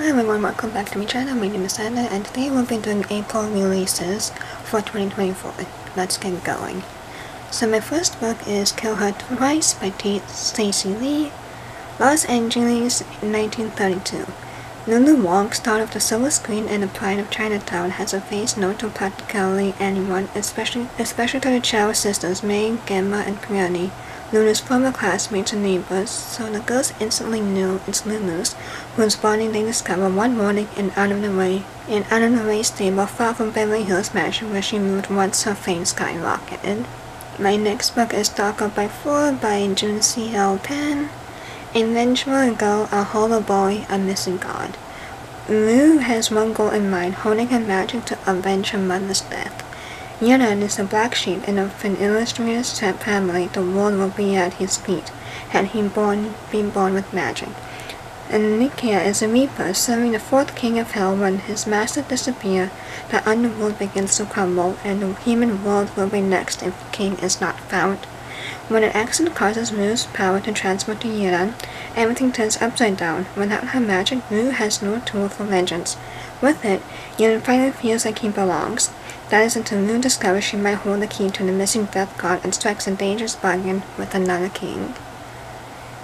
Hello everyone, welcome back to my channel. My name is Anna and today we'll be doing April releases for 2024. Let's get going. So my first book is Kill Her Twice by T. Stacey Lee, Los Angeles, 1932. Lulu Wong, star of the silver screen and the pride of Chinatown, has a face known to practically anyone, especially especially to the Chow sisters May, Gemma, and Lulu's former classmates and neighbors, so the girls instantly knew it's Lulu's, whose body they discovered one morning in out of the way in out of the way stable far from Beverly Hills mansion where she moved once her fame skyrocketed. My next book is Darker by Four by June C. L. Tan. A vengeful girl, a hollow boy, a missing god. Lu has one goal in mind, holding her magic to avenge her mother's death. Yunan is a black sheep and of an illustrious family, the world will be at his feet, had he born, been born with magic. And Nikia is a reaper, serving the fourth king of hell when his master disappears, the underworld begins to crumble, and the human world will be next if the king is not found. When an accident causes Mu's power to transfer to Yunan, everything turns upside down. Without her magic, Mu has no tool for vengeance. With it, Yunan finally feels like he belongs. That is until Moon discovers she might hold the key to the missing death god and strikes a dangerous bargain with another king.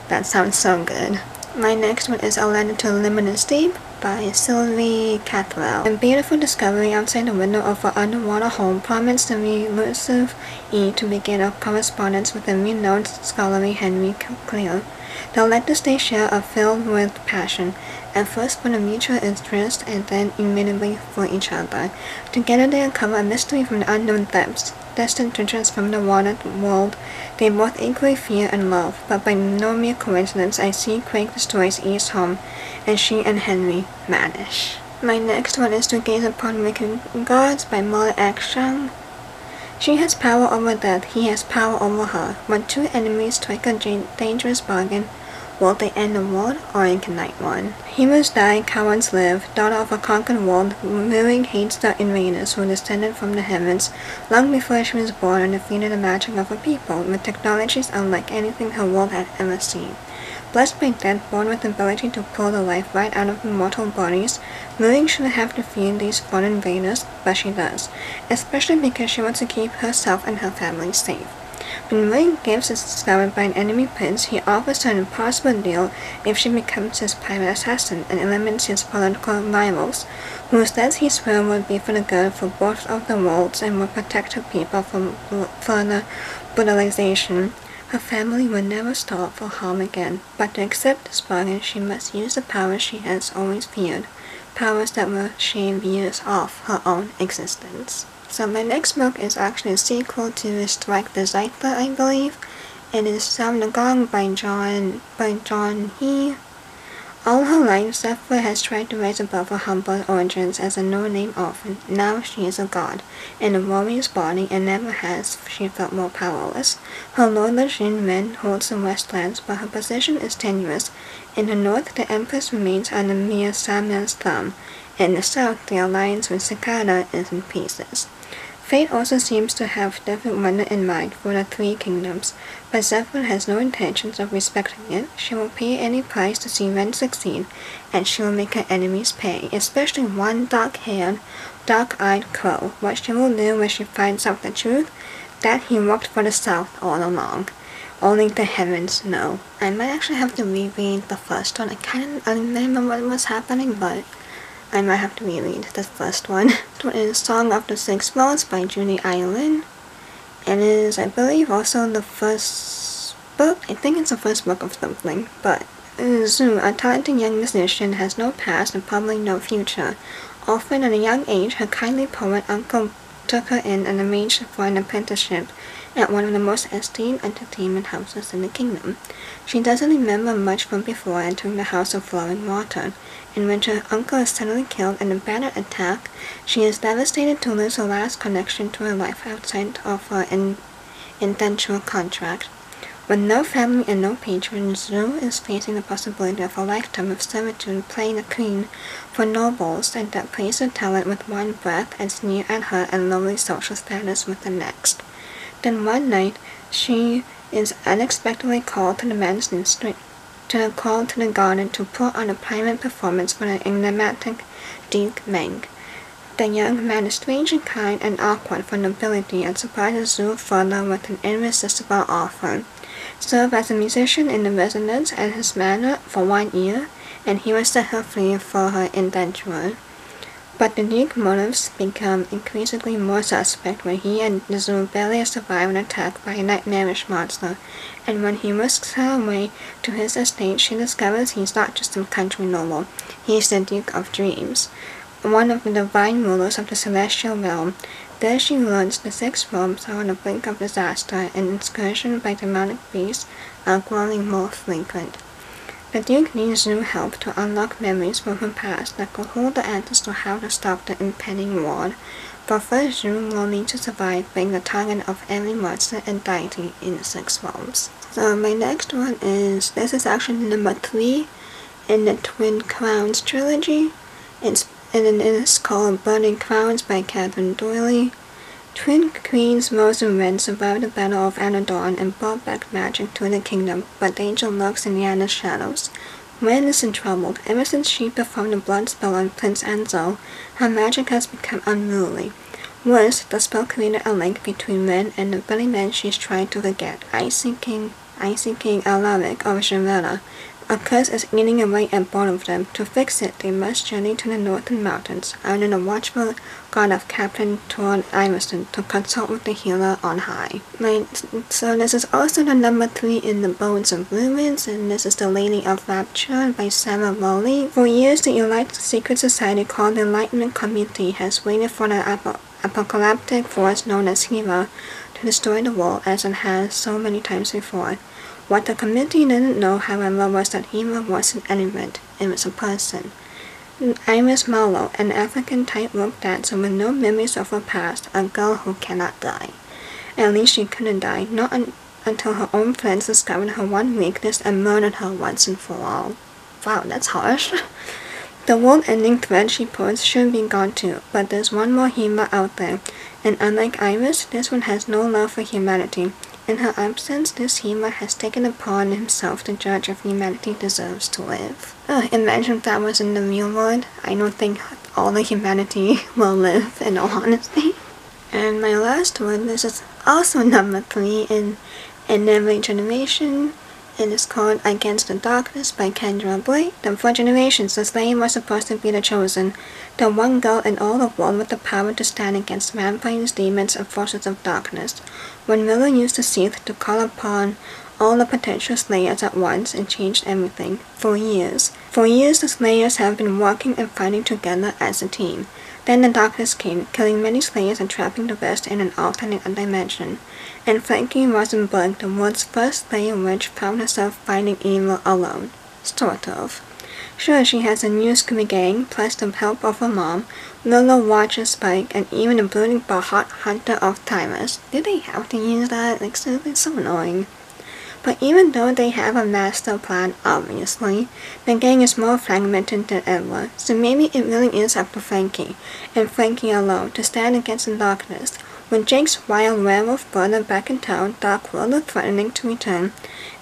That sounds so good. My next one is A Letter to Luminous Deep by Sylvie Cathrall. A beautiful discovery outside the window of her underwater home prompts the elusive E to begin a correspondence with the renowned scholarly Henry Clear. The letters they share are filled with passion, at first for the mutual interest and then immediately for each other. Together they uncover a mystery from the unknown depths, destined to transform the watered world they both equally fear and love, but by no mere coincidence I see Craig destroys Eve's home, and she and Henry vanish. My next one is To Gaze Upon Wicked Gods by Molly X. She has power over death, he has power over her. When two enemies strike a dangerous bargain, Will they end the world or ignite one? Heroes die, cowards live. Daughter of a conquered world, Mary hates the invaders who descended from the heavens long before she was born and defeated the magic of her people with technologies unlike anything her world had ever seen. Blessed by death, born with the ability to pull the life right out of mortal bodies, Mary shouldn't have to fear these foreign invaders, but she does, especially because she wants to keep herself and her family safe. When William Gibbs is discovered by an enemy prince, he offers her an impossible deal if she becomes his private assassin and eliminates his political rivals, whose deaths he swore would be for the good for both of the worlds and would protect her people from further brutalization. Her family will never stop for harm again, but to accept this bargain she must use the powers she has always feared, powers that will shave years off her own existence. So my next book is actually a sequel to Strike the Zither, I believe. and It is the Gong by Joan by Joan He. All her life, Zephyr has tried to rise above her humble origins as a no-name orphan. Now she is a god, in a warrior's body, and never has she felt more powerless. Her lord Lejin Men holds the Westlands, but her position is tenuous. In the north, the Empress remains under Mir Samuel's thumb. In the south, the alliance with Cicada is in pieces. Fate also seems to have wonder in mind for the Three Kingdoms, but Zephyr has no intentions of respecting it. She will pay any price to see Ren succeed, and she will make her enemies pay, especially one dark-haired, dark-eyed crow. What she will do when she finds out the truth, that he worked for the South all along. Only the heavens know. I might actually have to reread the first one. I kind of remember what was happening, but I might have to reread the first one. This one is Song of the Six Worlds by Judy I. Lin. It is, I believe, also the first book. I think it's the first book of something, but uh, Zoom, a talented young musician, has no past and probably no future. Often at a young age, her kindly poet uncle took her in and arranged for an apprenticeship at one of the most esteemed entertainment houses in the kingdom. She doesn't remember much from before entering the House of Flowing Water. In which her uncle is suddenly killed in a battered attack, she is devastated to lose her last connection to her life outside of her in intentional contract. With no family and no patron, Zhu is facing the possibility of a lifetime of servitude playing a queen for nobles and that praise her talent with one breath and sneer at her and lowly social status with the next. Then one night, she is unexpectedly called to the man's to a call to the garden to put on a private performance for the enigmatic Duke Meng. The young man is strangely kind and awkward for nobility and surprises Zhu further with an irresistible offer. Serve as a musician in the residence at his manor for one year, and he was set her free for her indenture. But the Duke's motives become increasingly more suspect when he and barely survive an attack by a nightmarish monster, and when he whisks her away to his estate she discovers he's not just some country noble, he's the Duke of Dreams, one of the divine rulers of the celestial realm. There she learns the six realms are on the brink of disaster and incursions by demonic beasts are growing more frequent. The Duke needs new help to unlock memories from her past that could hold the answers to how to stop the impending war. But first, Zhu will need to survive being the target of every monster and deity in Six Realms. So my next one is, this is actually number 3 in the Twin Crowns trilogy. It's, and it is called Burning Crowns by Catherine Doyle. Twin Queens Rose and Ren survived the Battle of Anadawn and brought back magic to the kingdom, but danger lurks in Yanna's shadows. Ren is in trouble. Ever since she performed a blood spell on Prince Enzo, her magic has become unruly. Worse, the spell created a link between Ren and the very man she's trying to forget, Icy King, Icy King Alaric of Shavella, a curse is eating away at both of them. To fix it, they must journey to the northern mountains, under the watchful guard of Captain Torn Iverson to consult with the healer on high. Right, so this is also the number three in the Bones of Ruins, and this is The Lady of Rapture by Sarah Raughley. For years, the elite secret society called the Enlightenment Committee has waited for the ap apocalyptic force known as Hera to destroy the world as it has so many times before. What the committee didn't know, however, was that Hera wasn't an element, it was a person. Iris Marlowe, an African tightrope dancer with no memories of her past, a girl who cannot die. At least she couldn't die, not un until her own friends discovered her one weakness and murdered her once and for all. Wow, that's harsh. the world-ending thread she pulls should be gone too, but there's one more Hema out there, and unlike Iris, this one has no love for humanity. In her absence, this Hera has taken upon himself to judge if humanity deserves to live. Uh, imagine if that was in the real world. I don't think all the humanity will live, in all honesty. And my last one, this is also number three in In Every Generation. It is called Against the Darkness by Kendare Blake. Then for generations, the Slayer was supposed to be the chosen, the one girl in all the world with the power to stand against vampires, demons, and forces of darkness. When Willow used the Scythe to call upon all the potential Slayers at once, it changed everything. For years. For years the Slayers have been working and fighting together as a team. Then the darkness came, killing many Slayers and trapping the rest in an alternate dimension. And Frankie Rosenberg, the world's first Slayer witch, found herself fighting evil alone. Sort of. Sure, she has a new Scooby gang, plus the help of her mom, Lolo Watcher Spike, and even the brooding Bahat Hunter of Timers. Do they have to use that? Like, seriously, it's so annoying. But even though they have a master plan, obviously, the gang is more fragmented than ever, so maybe it really is up to Frankie, and Frankie alone, to stand against the darkness. When Jake's wild werewolf brother back in town, Dark World threatening to return,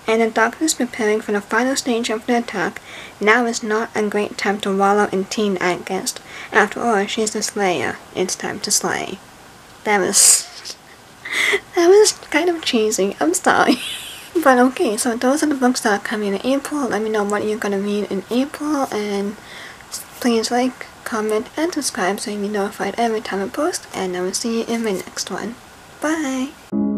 and the darkness preparing for the final stage of the attack, now is not a great time to wallow in teen angst. After all, she's the slayer. It's time to slay. That was... that was kind of cheesy. I'm sorry. But okay, so those are the books that are coming in April. Let me know what you're gonna read in April and please like, comment, and subscribe so you'll be notified every time I post and I will see you in my next one. Bye!